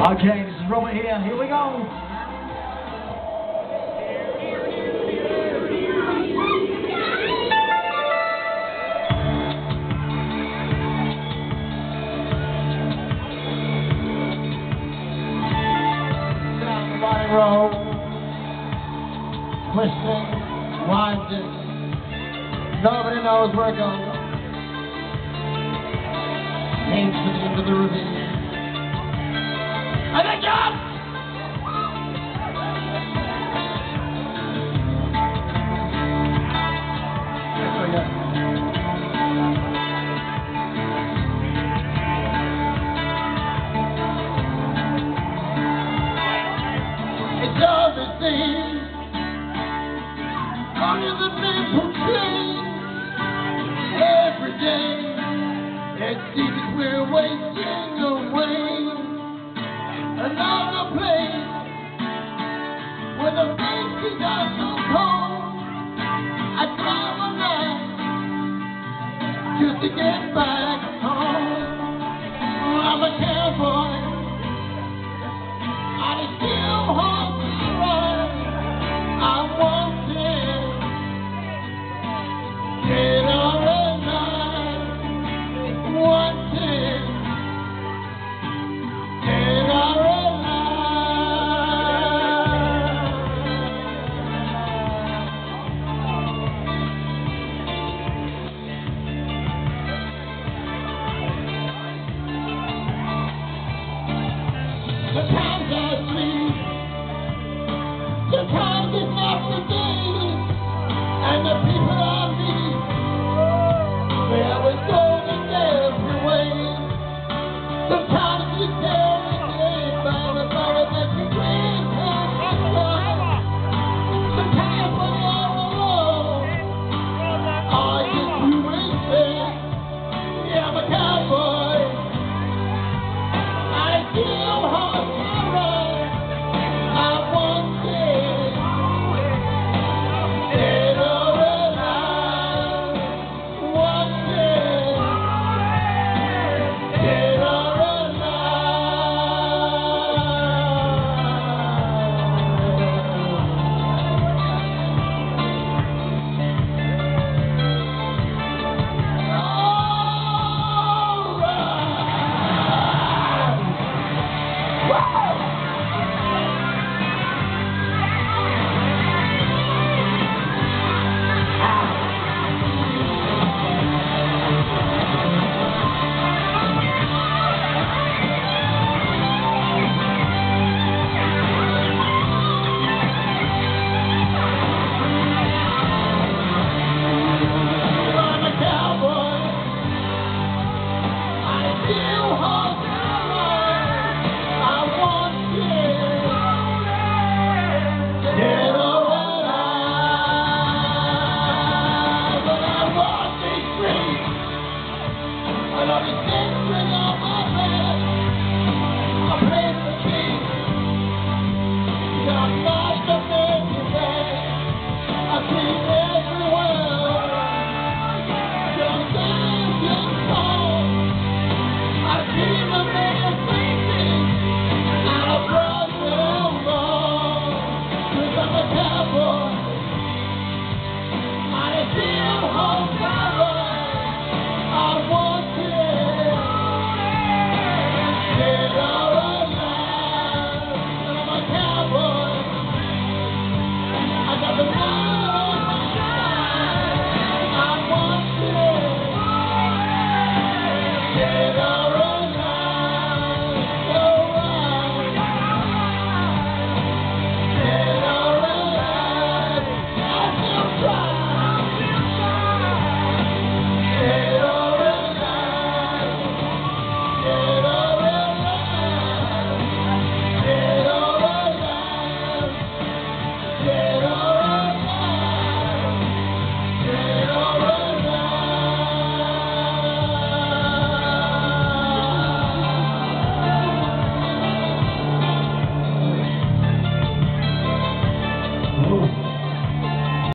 Okay, this is Robert here. Here we go. Road, twisting, winding. Nobody knows where it goes. Came to the end of the ravine. Seem under the people change every day. It seems we're wasting away another place where the faces. I drive just to get by. to.